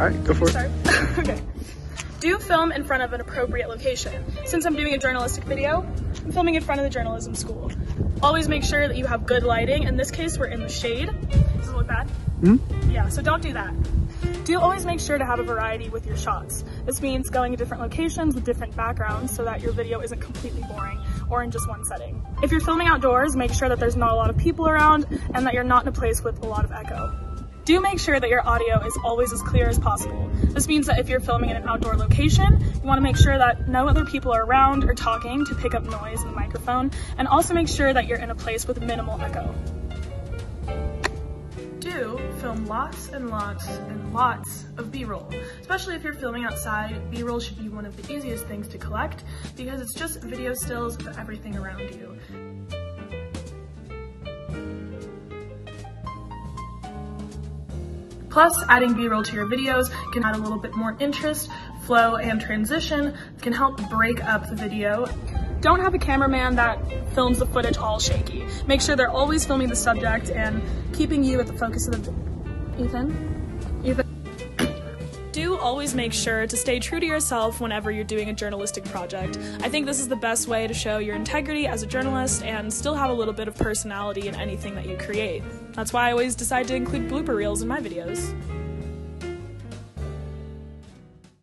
All right, go for it. Start. okay. Do film in front of an appropriate location. Since I'm doing a journalistic video, I'm filming in front of the journalism school. Always make sure that you have good lighting. In this case, we're in the shade. Does it look bad? Hmm? Yeah, so don't do that. Do always make sure to have a variety with your shots. This means going to different locations with different backgrounds so that your video isn't completely boring or in just one setting. If you're filming outdoors, make sure that there's not a lot of people around and that you're not in a place with a lot of echo. Do make sure that your audio is always as clear as possible. This means that if you're filming in an outdoor location, you want to make sure that no other people are around or talking to pick up noise in the microphone, and also make sure that you're in a place with minimal echo. Do film lots and lots and lots of B-roll. Especially if you're filming outside, B-roll should be one of the easiest things to collect because it's just video stills of everything around you. Plus, adding B-roll to your videos can add a little bit more interest, flow, and transition can help break up the video. Don't have a cameraman that films the footage all shaky. Make sure they're always filming the subject and keeping you at the focus of the Ethan? Ethan? Do always make sure to stay true to yourself whenever you're doing a journalistic project. I think this is the best way to show your integrity as a journalist and still have a little bit of personality in anything that you create. That's why I always decide to include blooper reels in my videos.